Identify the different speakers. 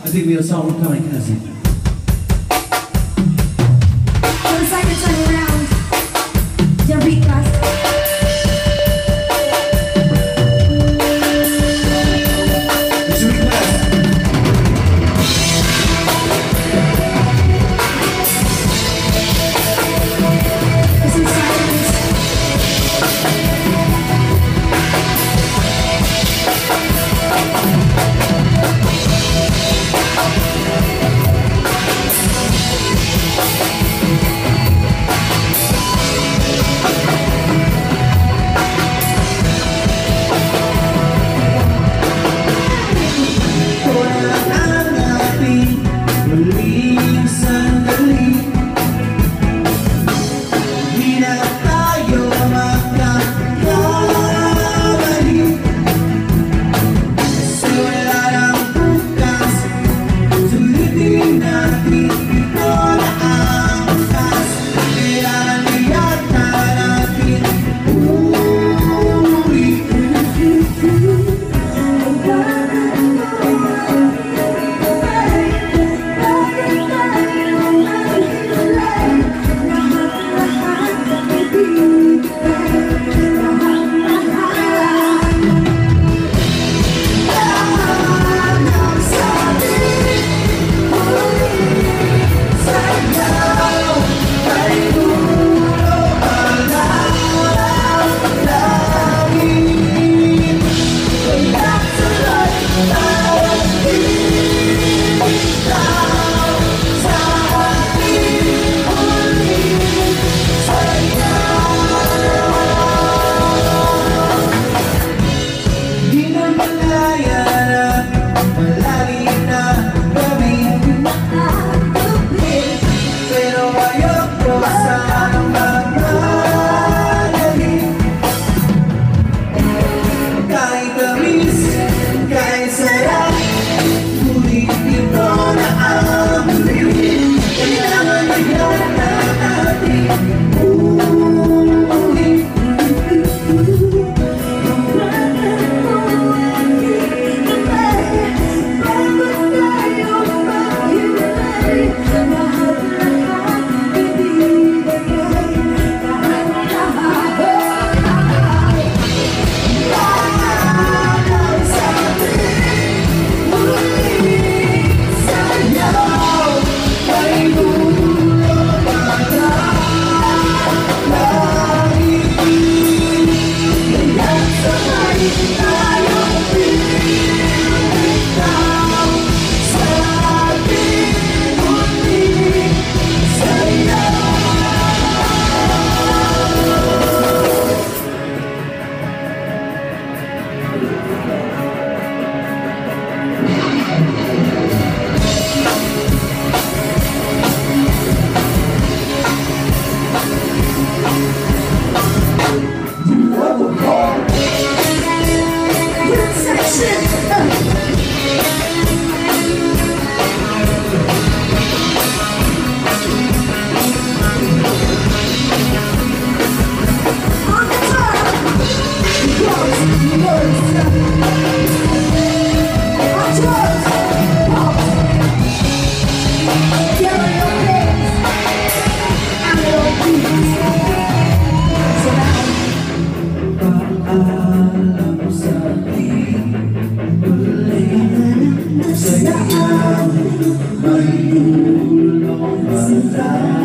Speaker 1: I think we have song coming, Cassie. Música time.